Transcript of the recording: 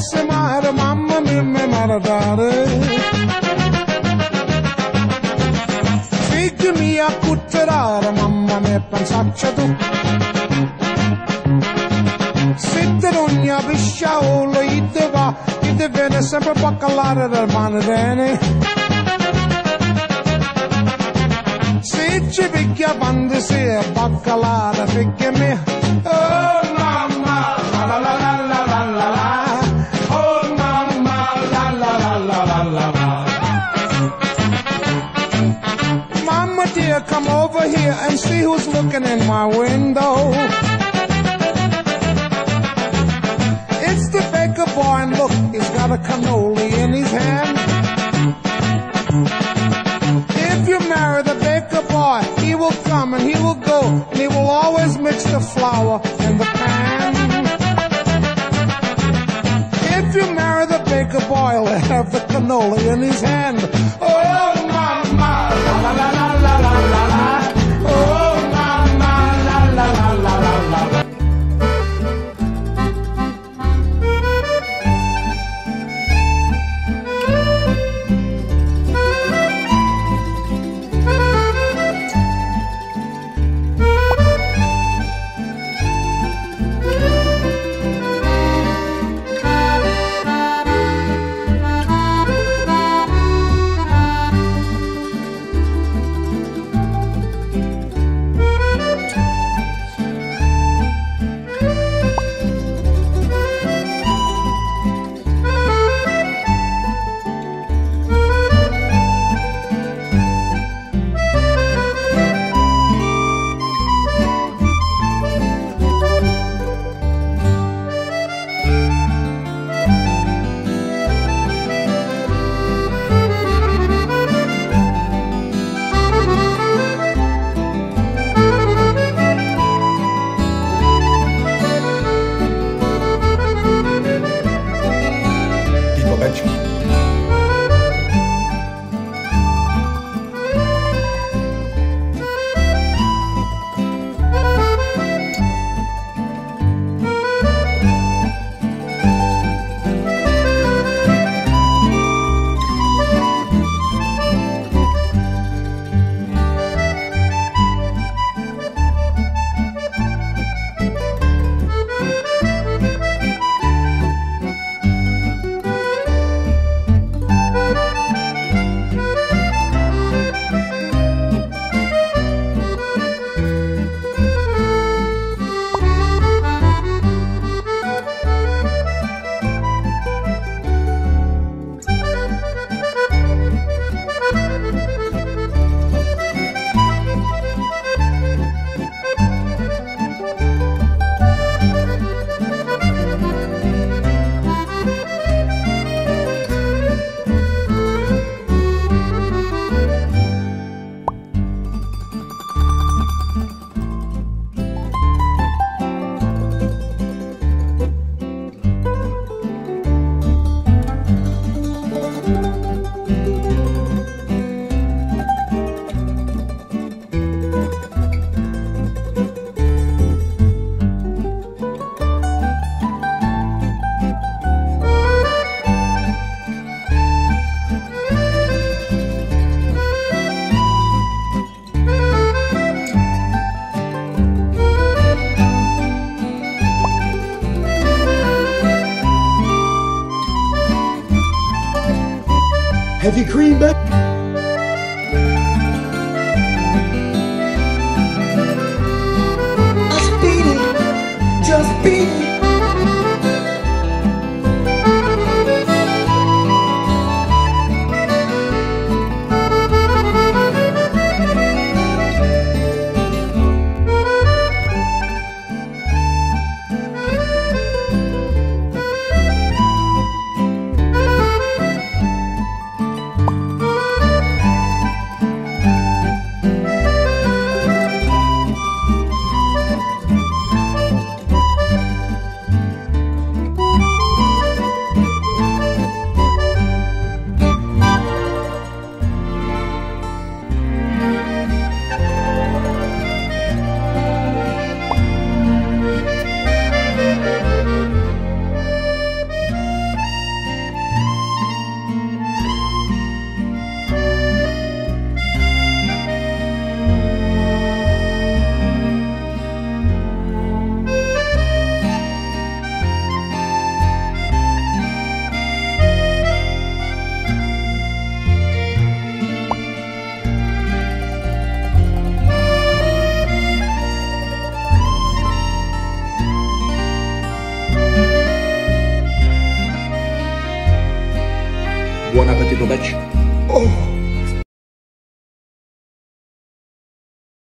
se mare, mamma mia, mi maradare. Figli mia cutterare, mamma mia, pensaccia tu. Sitte ogni pisciaolo, ite va, ite viene sempre baccalare. Se ci picchia. Oh Mama dear, come over here and see who's looking in my window. It's the baker boy, and look, he's got a cannoli in his hand. If you marry the baker boy, he will come and he will go, and he will always mix the flour in the pan. make a boil and have the cannoli in his hand. Heavy cream, baby. Just beat it. Just beat it. Gobetch. Oh!